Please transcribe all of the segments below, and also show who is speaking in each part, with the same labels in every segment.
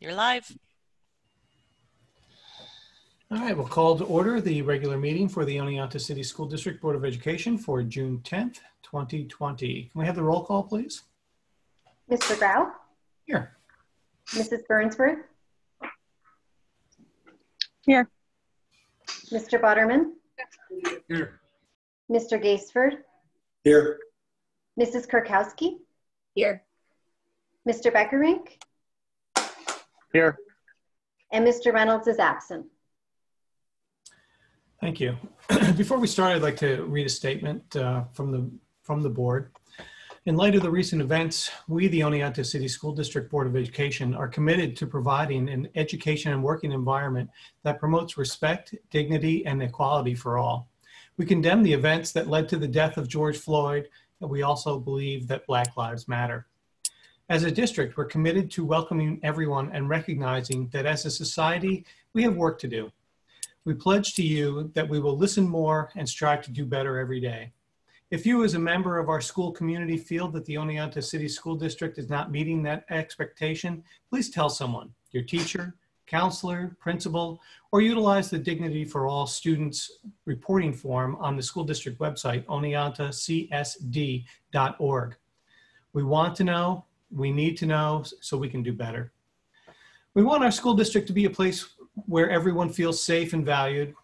Speaker 1: You're live.
Speaker 2: All right, we'll call to order the regular meeting for the Oneonta City School District Board of Education for June 10th, 2020. Can we have the roll call, please?
Speaker 3: Mr. Grau,
Speaker 2: Here.
Speaker 3: Mrs. Burnsworth,
Speaker 4: Here.
Speaker 3: Mr. Butterman,
Speaker 2: Here.
Speaker 3: Mr. Gaseford,
Speaker 5: Here.
Speaker 3: Mrs. Kirkowski?
Speaker 4: Here.
Speaker 3: Mr. Beckerink,
Speaker 5: Here.
Speaker 3: and Mr. Reynolds is absent.
Speaker 2: Thank you. Before we start, I'd like to read a statement uh, from the from the board. In light of the recent events, we, the Oneonta City School District Board of Education, are committed to providing an education and working environment that promotes respect, dignity, and equality for all. We condemn the events that led to the death of George Floyd, and we also believe that Black Lives Matter. As a district, we're committed to welcoming everyone and recognizing that as a society, we have work to do. We pledge to you that we will listen more and strive to do better every day. If you, as a member of our school community, feel that the Oneonta City School District is not meeting that expectation, please tell someone, your teacher, counselor, principal, or utilize the Dignity for All Students reporting form on the school district website, oneontacsd.org. We want to know, we need to know, so we can do better. We want our school district to be a place where everyone feels safe and valued.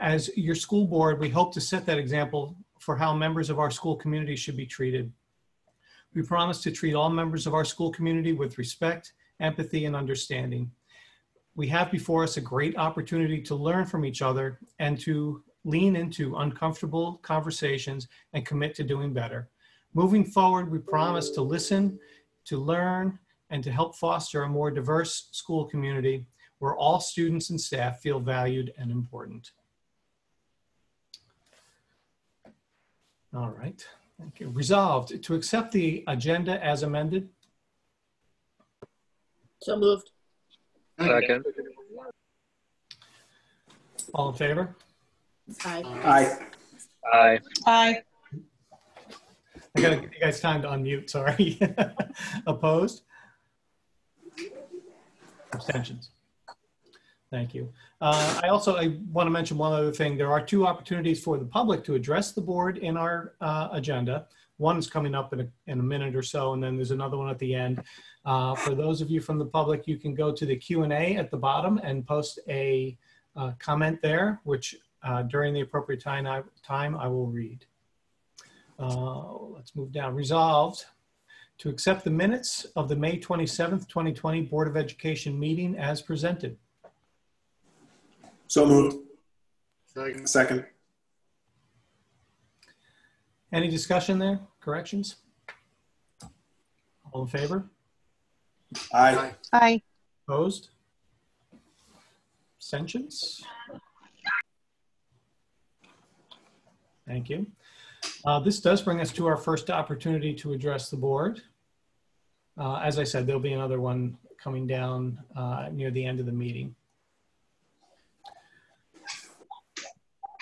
Speaker 2: As your school board, we hope to set that example for how members of our school community should be treated. We promise to treat all members of our school community with respect, empathy, and understanding. We have before us a great opportunity to learn from each other and to lean into uncomfortable conversations and commit to doing better. Moving forward, we promise to listen, to learn, and to help foster a more diverse school community where all students and staff feel valued and important. All right, thank you. Resolved to accept the agenda as amended.
Speaker 4: So moved.
Speaker 5: Second.
Speaker 2: All in favor?
Speaker 4: Aye.
Speaker 5: Aye. Aye.
Speaker 4: Aye.
Speaker 2: I gotta give you guys time to unmute, sorry. Opposed? Abstentions? Thank you. Uh, I also, I want to mention one other thing. There are two opportunities for the public to address the board in our uh, agenda. One is coming up in a, in a minute or so, and then there's another one at the end. Uh, for those of you from the public, you can go to the Q&A at the bottom and post a uh, comment there, which uh, during the appropriate time I, time I will read. Uh, let's move down. Resolved to accept the minutes of the May 27th, 2020 Board of Education meeting as presented.
Speaker 5: So moved. Second. Second.
Speaker 2: Any discussion there? Corrections? All in favor?
Speaker 5: Aye.
Speaker 4: Aye.
Speaker 2: Opposed? Abstentions? Thank you. Uh, This does bring us to our first opportunity to address the board. Uh, As I said, there'll be another one coming down uh, near the end of the meeting.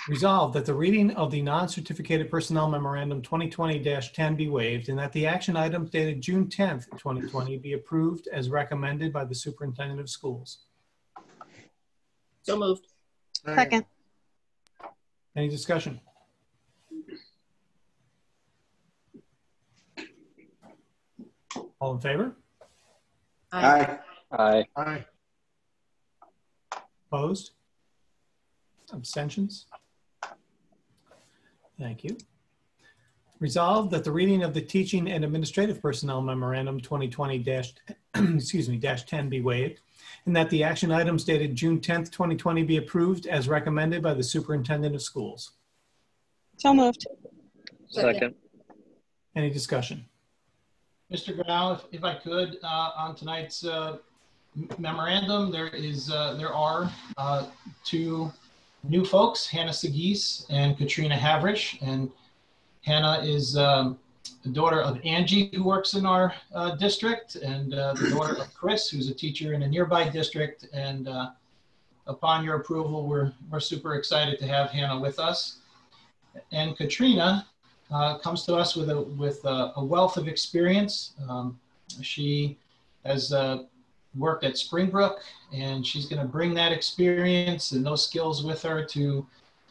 Speaker 2: Resolved that the reading of the non-certificated personnel memorandum 2020-10 be waived and that the action items dated June 10th, 2020 be approved as recommended by the superintendent of schools.
Speaker 4: So moved. Second.
Speaker 2: Any discussion? All in favor?
Speaker 5: Aye. Aye.
Speaker 6: Aye.
Speaker 2: Opposed? Abstentions? Thank you. Resolved that the reading of the teaching and administrative personnel memorandum 2020 dash, excuse me, dash 10 be waived and that the action items dated June 10th, 2020 be approved as recommended by the superintendent of schools.
Speaker 4: So moved.
Speaker 5: Second.
Speaker 2: Any discussion?
Speaker 6: Mr. Grau, if, if I could, uh, on tonight's uh, memorandum, there is, uh, there are uh, two new folks, Hannah Sagis and Katrina Havrish. And Hannah is um, the daughter of Angie, who works in our uh, district, and uh, the daughter of Chris, who's a teacher in a nearby district. And upon your approval, we're, we're super excited to have Hannah with us. And Katrina uh, comes to us with a, with a, a wealth of experience. Um, she has uh, worked at Springbrook, and she's going to bring that experience and those skills with her to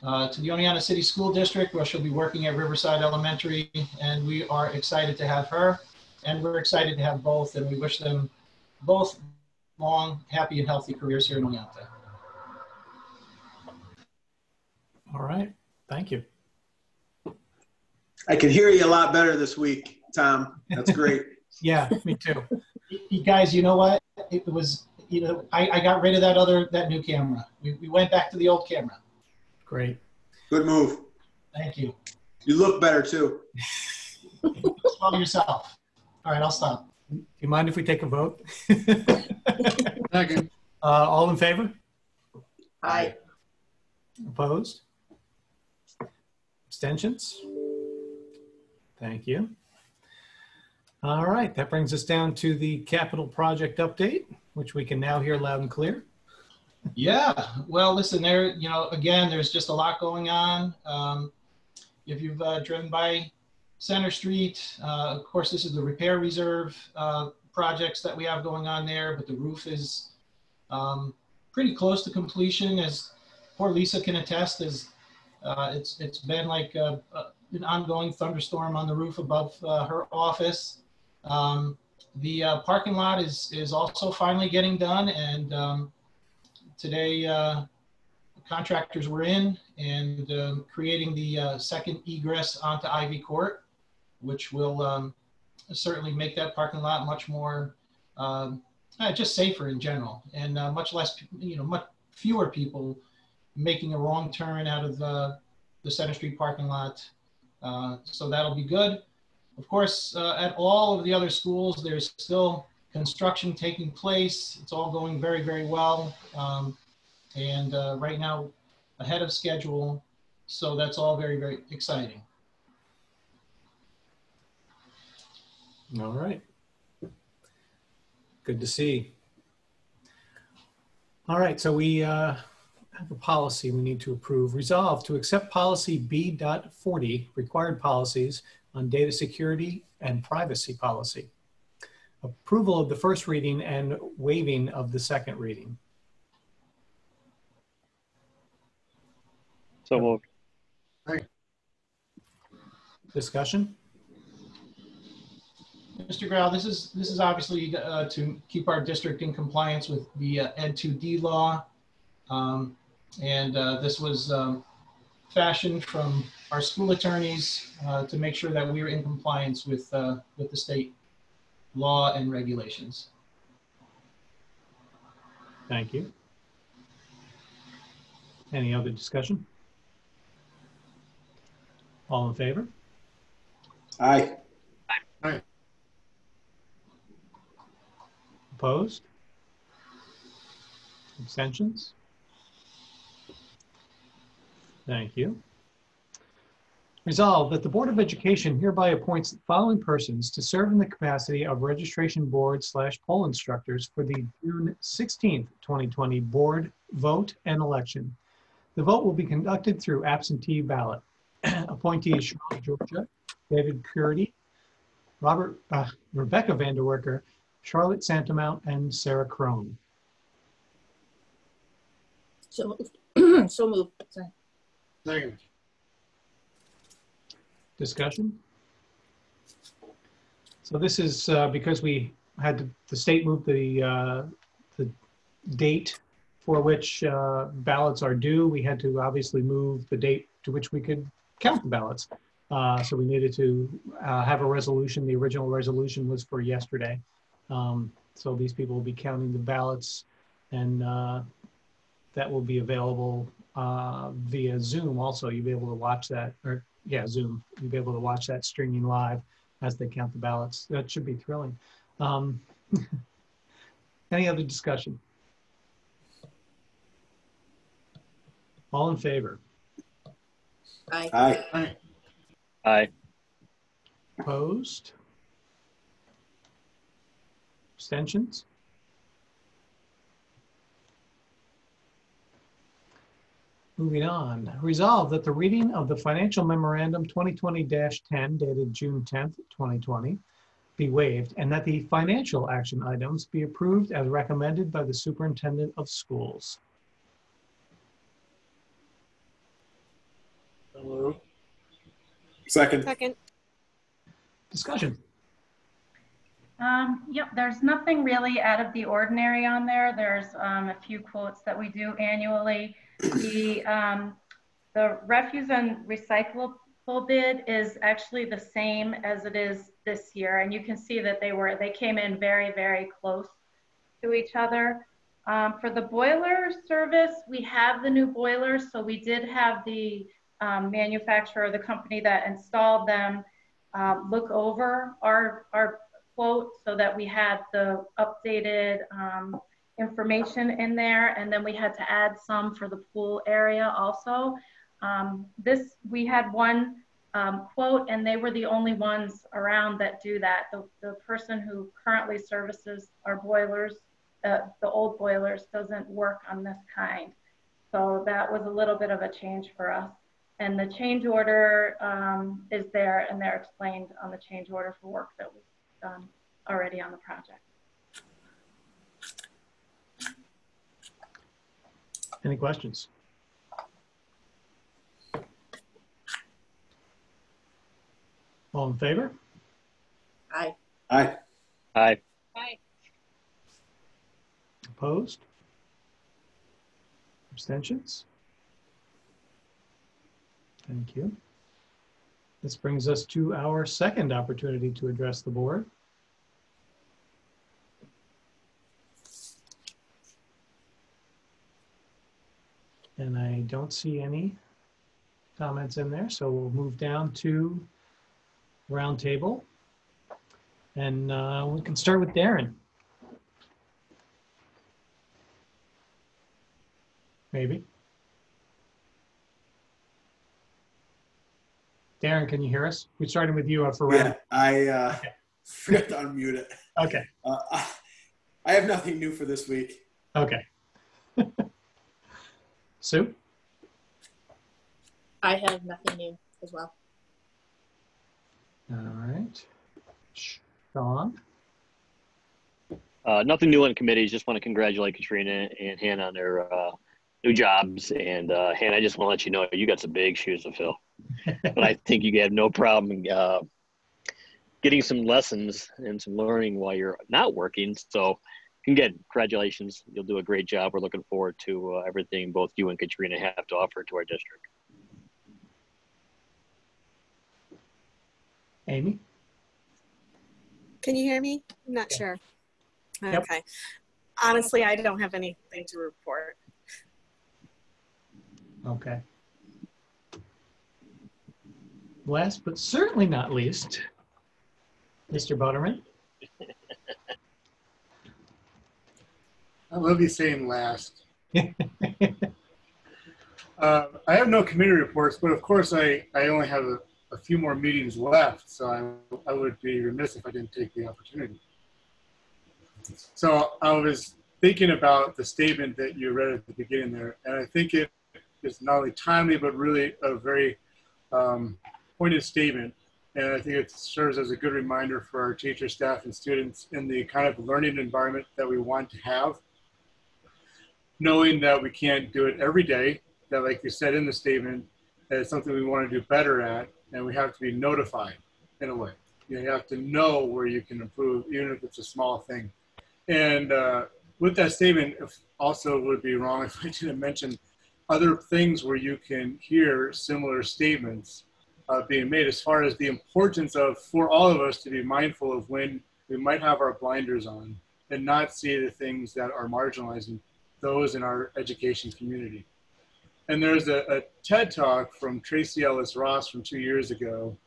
Speaker 6: uh, to the Oneonta City School District, where she'll be working at Riverside Elementary, and we are excited to have her, and we're excited to have both, and we wish them both long, happy, and healthy careers here in Oneonta.
Speaker 2: All right. Thank you.
Speaker 5: I can hear you a lot better this week, Tom. That's great.
Speaker 2: Yeah, me too.
Speaker 6: You guys, you know what? It was, you know, I, I got rid of that other, that new camera. We, we went back to the old camera.
Speaker 2: Great.
Speaker 5: Good move.
Speaker 6: Thank you.
Speaker 5: You look better too.
Speaker 6: Spell yourself. All right, I'll stop.
Speaker 2: Do you mind if we take a vote?
Speaker 5: Second.
Speaker 2: Uh, all in favor?
Speaker 4: Aye.
Speaker 2: Opposed? Abstentions? Thank you. All right, that brings us down to the capital project update, which we can now hear loud and clear.
Speaker 6: Yeah, well, listen, there, you know, again, there's just a lot going on. Um, if you've uh, driven by Center Street, uh, of course, this is the repair reserve uh, projects that we have going on there, but the roof is um, pretty close to completion, as poor Lisa can attest. As uh, it's it's been like a, a, an ongoing thunderstorm on the roof above uh, her office. Um, the uh, parking lot is is also finally getting done, and um, today uh, contractors were in and um, creating the uh, second egress onto Ivy Court, which will um, certainly make that parking lot much more um, uh, just safer in general and uh, much less, you know, much fewer people making a wrong turn out of the, the Center Street parking lot. Uh, so that'll be good. Of course, uh, at all of the other schools, there's still construction taking place. It's all going very, very well. Um, and uh, right now, ahead of schedule. So that's all very, very exciting.
Speaker 2: All right. Good to see. All right, so we have a policy we need to approve. Resolve to accept policy B.40, required policies on data security and privacy policy. Approval of the first reading and waiving of the second reading.
Speaker 5: So moved.
Speaker 2: Discussion?
Speaker 6: Mr. Grau, this is this is obviously uh, to keep our district in compliance with the uh, Ed 2D law, um, and uh, this was um, fashioned from our school attorneys uh, to make sure that we are in compliance with uh, with the state law and regulations.
Speaker 2: Thank you. Any other discussion? All in favor?
Speaker 5: Aye.
Speaker 2: Opposed? Abstentions? Thank you. Resolved that the Board of Education hereby appoints the following persons to serve in the capacity of registration board slash poll instructors for the June 16th, 2020 board vote and election. The vote will be conducted through absentee ballot. Appointees Charlotte Georgia, David Purity, Robert, uh, Rebecca Vanderwerker, Charlotte Santamount, and Sarah Crone.
Speaker 4: So moved. So moved. Sorry.
Speaker 5: Second.
Speaker 2: Discussion? So this is uh, because we had to- the state move the, uh, the date for which uh, ballots are due. We had to obviously move the date to which we could count the ballots. Uh, So we needed to uh, have a resolution. The original resolution was for yesterday. Um, So these people will be counting the ballots and uh, that will be available uh, via Zoom also. You'll be able to watch that, or yeah, Zoom. You'll be able to watch that streaming live as they count the ballots. That should be thrilling. Um, any other discussion? All in favor?
Speaker 4: Aye.
Speaker 5: Aye.
Speaker 1: Aye.
Speaker 2: Opposed? Abstentions? Moving on, resolve that the reading of the financial memorandum 2020-10 dated June 10th, 2020, be waived and that the financial action items be approved as recommended by the superintendent of schools. Hello.
Speaker 5: Second.
Speaker 1: Second.
Speaker 2: Discussion.
Speaker 7: Um, yep, there's nothing really out of the ordinary on there. There's um, a few quotes that we do annually. The, um, the refuse and recyclable bid is actually the same as it is this year. And you can see that they were, they came in very, very close to each other. Um, for the boiler service, we have the new boilers. So we did have the um, manufacturer, the company that installed them, uh, look over our, our quote so that we had the updated um, information in there. And then we had to add some for the pool area also. Um, this, we had one um, quote and they were the only ones around that do that. The, the person who currently services our boilers, uh, the old boilers doesn't work on this kind. So that was a little bit of a change for us. And the change order um, is there and they're explained on the change order for work that was done already on the project.
Speaker 2: Any questions? All in favor?
Speaker 4: Aye.
Speaker 5: Aye.
Speaker 8: Aye.
Speaker 1: Aye.
Speaker 2: Opposed? Abstentions? Thank you. This brings us to our second opportunity to address the board. And I don't see any comments in there, so we'll move down to roundtable. And uh, we can start with Darren. Maybe. Darren, can you hear us? We started with you uh, for
Speaker 5: Yeah. I uh, forgot to unmute it.
Speaker 2: Okay,
Speaker 5: Uh, I have nothing new for this week.
Speaker 2: okay. Sue?
Speaker 4: I have nothing new as well.
Speaker 2: All right. Sean?
Speaker 8: Uh, nothing new on committees. Just want to congratulate Katrina and Hannah on their uh, new jobs. And uh, Hannah, I just want to let you know you got some big shoes to fill. but I think you have no problem uh, getting some lessons and some learning while you're not working. So, again, congratulations. You'll do a great job. We're looking forward to uh, everything both you and Katrina have to offer to our district.
Speaker 2: Amy?
Speaker 1: Can you hear me? I'm not
Speaker 2: Yeah.
Speaker 1: sure.
Speaker 2: Yep.
Speaker 1: Okay. Honestly, I don't have anything to report.
Speaker 2: Okay. Last but certainly not least, Mr. Butterman?
Speaker 9: I love you saying last. Uh, I have no committee reports, but of course I, I only have a, a few more meetings left, so I, I would be remiss if I didn't take the opportunity. So I was thinking about the statement that you read at the beginning there, and I think it is not only timely, but really a very um, pointed statement. And I think it serves as a good reminder for our teachers, staff, and students in the kind of learning environment that we want to have knowing that we can't do it every day, that like you said in the statement, that it's something we want to do better at, and we have to be notified in a way. You, know, you have to know where you can improve, even if it's a small thing. And uh, with that statement, also would be wrong if I didn't mention other things where you can hear similar statements uh, being made as far as the importance of, for all of us to be mindful of when we might have our blinders on and not see the things that are marginalizing those in our education community. And there's a, a, TED talk from Tracee Ellis Ross from two years ago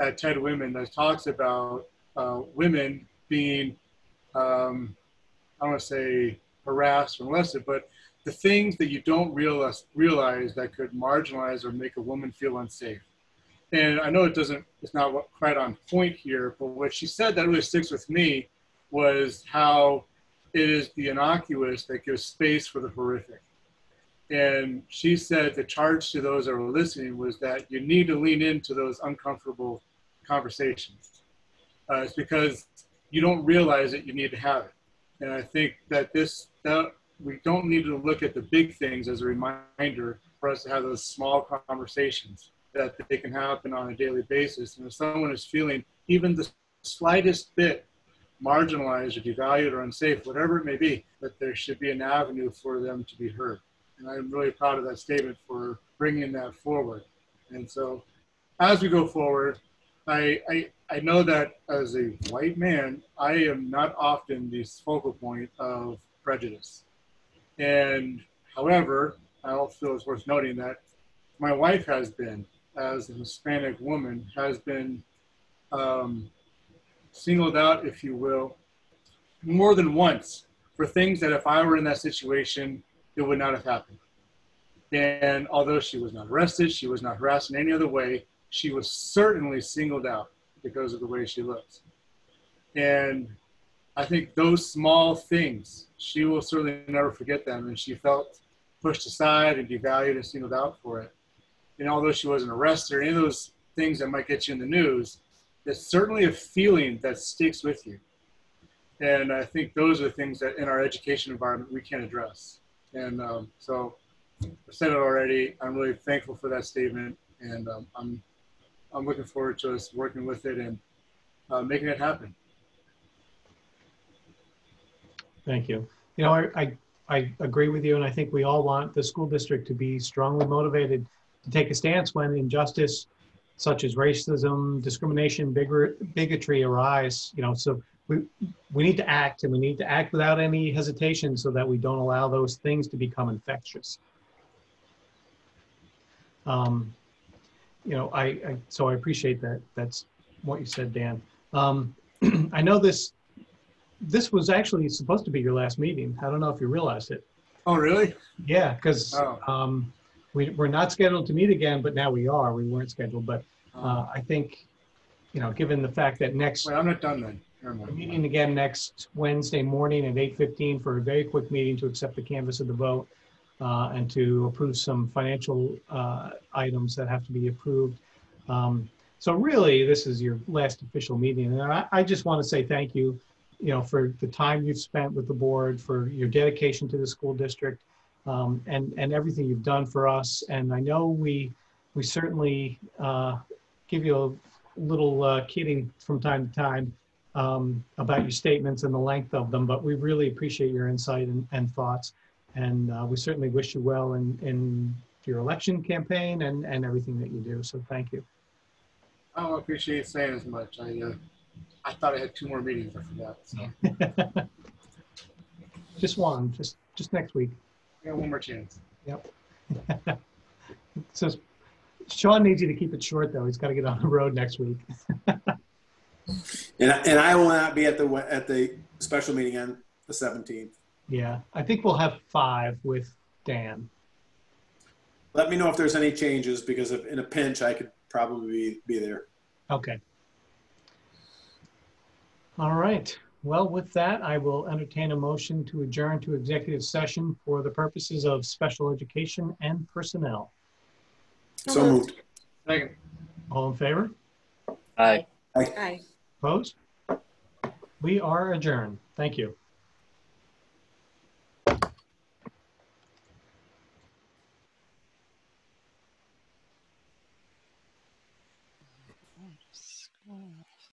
Speaker 9: at TED Women that talks about uh, women being, um, I don't want to say harassed or molested, but the things that you don't realize, realize that could marginalize or make a woman feel unsafe. And I know it doesn't, it's not quite on point here, but what she said that really sticks with me was how it is the innocuous that gives space for the horrific. And she said the charge to those that were listening was that you need to lean into those uncomfortable conversations. Uh, it's because you don't realize that you need to have it. And I think that this, that we don't need to look at the big things as a reminder for us to have those small conversations that they can happen on a daily basis. And if someone is feeling even the slightest bit marginalized or devalued or unsafe, whatever it may be, that there should be an avenue for them to be heard. And I'm really proud of that statement for bringing that forward. And so as we go forward, I, I, I know that as a white man, I am not often the focal point of prejudice. And however, I also feel it's worth noting that my wife has been, as a Hispanic woman, has been um, singled out, if you will, more than once for things that if I were in that situation, it would not have happened. And although she was not arrested, she was not harassed in any other way, she was certainly singled out because of the way she looks. And I think those small things, she will certainly never forget them. And she felt pushed aside and devalued and singled out for it. And although she wasn't arrested or any of those things that might get you in the news, there's certainly a feeling that sticks with you. And I think those are things that in our education environment we can address. And um, so I've said it already. I'm really thankful for that statement. And um, I'm, I'm looking forward to us working with it and uh, making it happen.
Speaker 2: Thank you. You know, I, I, I agree with you, and I think we all want the school district to be strongly motivated to take a stance when injustice such as racism, discrimination, bigotry arise. You know, so we we need to act, and we need to act without any hesitation, so that we don't allow those things to become infectious. Um, you know, I, I so I appreciate that. That's what you said, Dan. Um, I know this this was actually supposed to be your last meeting. I don't know if you realized it.
Speaker 9: Oh, really?
Speaker 2: Yeah, because
Speaker 9: Oh.
Speaker 2: um, we, we're not scheduled to meet again, but now we are. We weren't scheduled, but uh, I think, you know, given the fact that next,
Speaker 9: Wait, I'm not done then. Never
Speaker 2: we're
Speaker 9: mind.
Speaker 2: meeting again next Wednesday morning at 8:15 for a very quick meeting to accept the canvas of the vote uh, and to approve some financial uh, items that have to be approved. Um, So really, this is your last official meeting, and I, I just want to say thank you, you know, for the time you've spent with the board, for your dedication to the school district, um, and and everything you've done for us. And I know we we certainly uh, give you a little uh, kidding from time to time um, about your statements and the length of them, but we really appreciate your insight and, and thoughts. And uh, we certainly wish you well in, in your election campaign and, and everything that you do. So thank you.
Speaker 9: I don't appreciate saying as much. I, uh, I thought I had two more meetings. I forgot. So
Speaker 2: just one, just just next week.
Speaker 9: Got one more chance. Yep.
Speaker 2: so Sean needs you to keep it short, though. He's got to get on the road next week.
Speaker 5: And, and I will not be at the, at the special meeting on the 17th.
Speaker 2: yeah, I think we'll have five with Dan.
Speaker 5: Let me know if there's any changes because if in a pinch, I could probably be, be there.
Speaker 2: Okay. All right. Well, with that, I will entertain a motion to adjourn to executive session for the purposes of special education and personnel.
Speaker 5: So moved.
Speaker 9: Second.
Speaker 2: All in favor?
Speaker 8: Aye.
Speaker 1: Aye.
Speaker 2: Opposed? We are adjourned. Thank you.